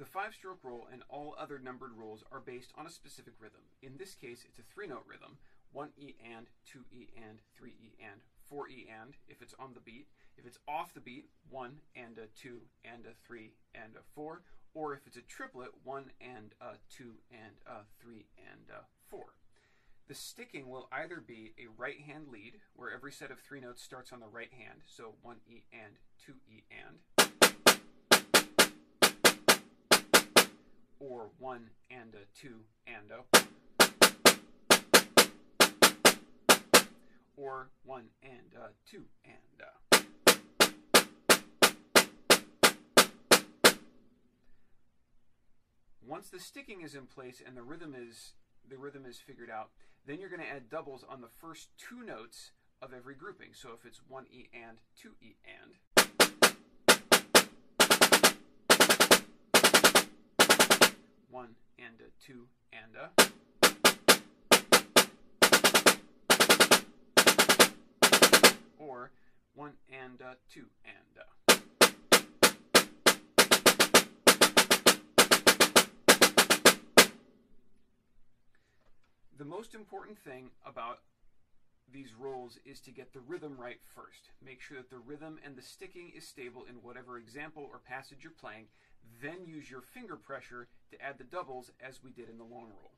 The five stroke roll and all other numbered rolls are based on a specific rhythm. In this case, it's a three note rhythm 1E and, 2E and, 3E and, 4E and if it's on the beat. If it's off the beat, 1 and a 2 and a 3 and a 4. Or if it's a triplet, 1 and a 2 and a 3 and a 4. The sticking will either be a right hand lead, where every set of three notes starts on the right hand, so 1E and, 2E and, or 1 and a 2 and a, or 1 and a 2 and a. Once the sticking is in place and the rhythm is the rhythm is figured out, then you're going to add doubles on the first two notes of every grouping. So if it's 1E and 2E and, two and a. Or one and a two and a. The most important thing about these rolls is to get the rhythm right first. Make sure that the rhythm and the sticking is stable in whatever example or passage you're playing. Then use your finger pressure to add the doubles as we did in the long roll.